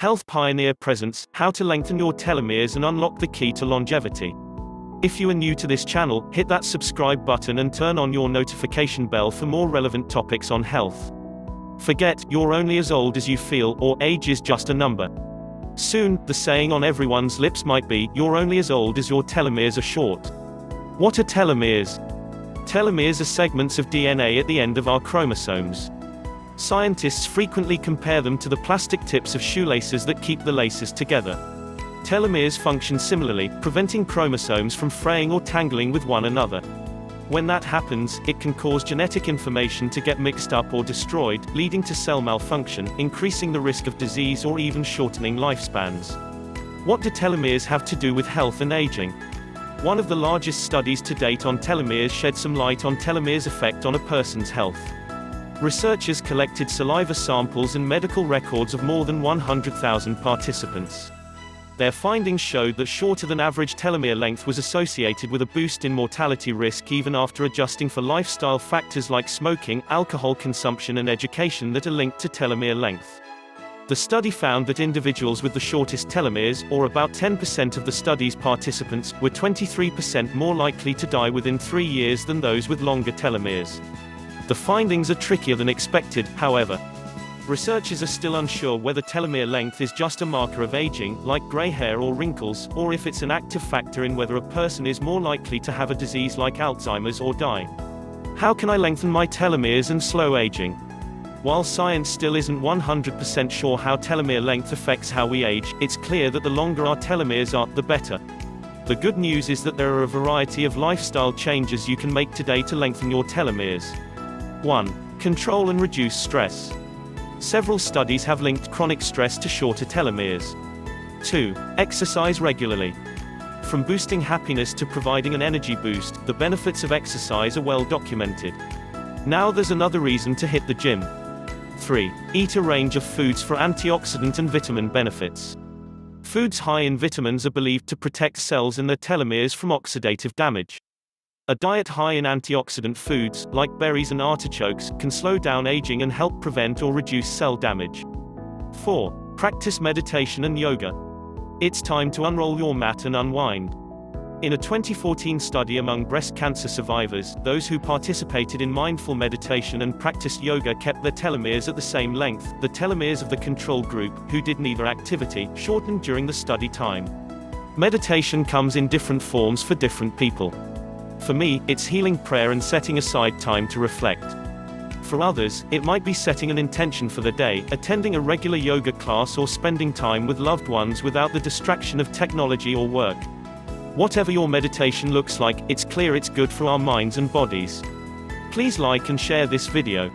Health Pioneer presents How to Lengthen Your Telomeres and Unlock the Key to Longevity. If you are new to this channel, hit that subscribe button and turn on your notification bell for more relevant topics on health. Forget, you're only as old as you feel, or age is just a number. Soon, the saying on everyone's lips might be, you're only as old as your telomeres are short. What are telomeres? Telomeres are segments of DNA at the end of our chromosomes. Scientists frequently compare them to the plastic tips of shoelaces that keep the laces together. Telomeres function similarly, preventing chromosomes from fraying or tangling with one another. When that happens, it can cause genetic information to get mixed up or destroyed, leading to cell malfunction, increasing the risk of disease or even shortening lifespans. What do telomeres have to do with health and aging? One of the largest studies to date on telomeres shed some light on telomeres' effect on a person's health. Researchers collected saliva samples and medical records of more than 100,000 participants. Their findings showed that shorter than average telomere length was associated with a boost in mortality risk even after adjusting for lifestyle factors like smoking, alcohol consumption and education that are linked to telomere length. The study found that individuals with the shortest telomeres, or about 10% of the study's participants, were 23% more likely to die within three years than those with longer telomeres. The findings are trickier than expected, however. Researchers are still unsure whether telomere length is just a marker of aging, like gray hair or wrinkles, or if it's an active factor in whether a person is more likely to have a disease like Alzheimer's or die. How can I lengthen my telomeres and slow aging? While science still isn't 100% sure how telomere length affects how we age, it's clear that the longer our telomeres are, the better. The good news is that there are a variety of lifestyle changes you can make today to lengthen your telomeres. 1. Control and reduce stress. Several studies have linked chronic stress to shorter telomeres. 2. Exercise regularly. From boosting happiness to providing an energy boost, the benefits of exercise are well documented. Now there's another reason to hit the gym. 3. Eat a range of foods for antioxidant and vitamin benefits. Foods high in vitamins are believed to protect cells and their telomeres from oxidative damage. A diet high in antioxidant foods, like berries and artichokes, can slow down aging and help prevent or reduce cell damage. 4. Practice meditation and yoga. It's time to unroll your mat and unwind. In a 2014 study among breast cancer survivors, those who participated in mindful meditation and practiced yoga kept their telomeres at the same length. The telomeres of the control group, who did neither activity, shortened during the study time. Meditation comes in different forms for different people. For me, it's healing prayer and setting aside time to reflect. For others, it might be setting an intention for the day, attending a regular yoga class or spending time with loved ones without the distraction of technology or work. Whatever your meditation looks like, it's clear it's good for our minds and bodies. Please like and share this video.